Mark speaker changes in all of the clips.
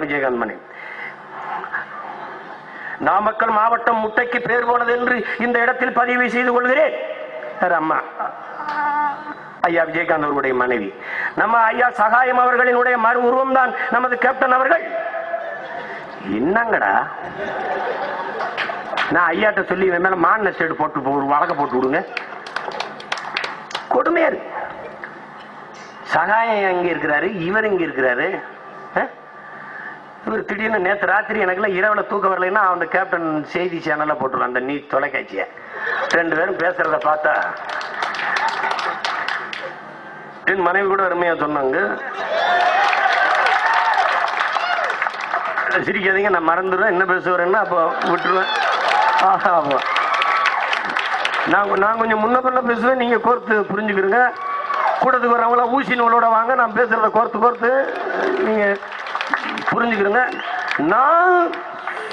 Speaker 1: விஜயகாந்த் மணி நாமக்கல் மாவட்டம் முட்டைக்கு பேர் போனது என்று இந்த இடத்தில் பதிவு செய்து கொள்கிறேன். அம்மா ஐயா விஜயகாந்த் அவர்களுடைய மனைவி. நம்ம ஐயா சகாயம் அவர்களினுடைய மறு உருவம் தான் நமது கேப்டன் அவர்கள். என்னங்கடா? நான் ஐயாட்ட சொல்லி இவன் மேல மான் சைடு போட்டு ஒரு வழக்க போட்டு விடுங்க. கொடுமையா சகாயம் எங்க இருக்கிறாரு? இவர் இங்க இருக்கிறாரு? இவர் திடீர்னு நேற்று ராத்திரி எனக்குலாம் இரவுல தூக்கம் வரலைன்னா அந்த கேப்டன் செய்தி சேனல்ல போட்டுருவான் அந்த நீ தொலைக்காட்சியை. ரெண்டு பேரும் பேசுறத பார்த்தா என் மனைவி கூட அருமையா சொன்னாங்க. சிரிக்காதீங்க நான் மறந்துடுவேன். என்ன பேசுவேன்னா அப்போ விட்டுருவேன். ஆஹா, ஆமா. நான் நான் கொஞ்சம் முன்ன பண்ண பேசுவேன் நீங்க கோர்த்து புரிஞ்சுக்கிறீங்க கூட்டத்துக்கு வரவங்களாம் ஊசி நூலோட வாங்க நான் பேசுறத கோர்த்து கோர்த்து நீங்க புரிஞ்சுக்கிறீங்க நான்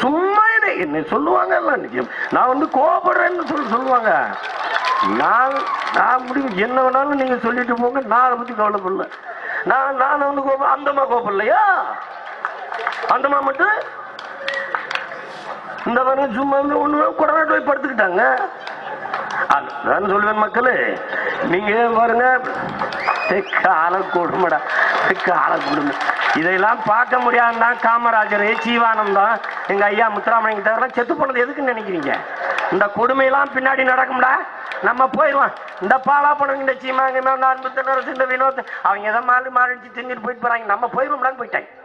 Speaker 1: சும்மா என்னை சொல்லுவாங்க எல்லாம் நான் வந்து கோபப்படுறேன்னு சொல்லி சொல்லுவாங்க. நான் நான் முடிவு என்ன வேணாலும் நீங்க சொல்லிட்டு போங்க. நான் அதை பத்தி கவலைப்படல. நான் நான் வந்து கோபம் அந்தமா கோபப்படலையா அந்தமா மட்டும்? இந்த மாதிரி சும்மா ஒன்று ஒண்ணு கொரோனா போய் படுத்துக்கிட்டாங்க. நான் சொல்லுவேன் மக்களே நீங்க பாருங்க. கால கொடுமடா கால கொடுமை இதையெல்லாம் பார்க்க முடியாதுன்னா காமராஜர் சீவானந்தம் எங்க ஐயா முத்துராமலிங்க தவிர செத்து போனது எதுக்குன்னு நினைக்கிறீங்க? இந்த கொடுமையெல்லாம் பின்னாடி நடக்கும்டா. நம்ம போயிடுவோம். இந்த பாலா பணம் இந்த சீமாங்க அன்பு திணறசு இந்த வினோத் அவங்க எதை மாறி மாறிச்சு திங்கிட்டு போயிட்டு போறாங்க. நம்ம போயிடுவோம்டான்னு போயிட்டாங்க.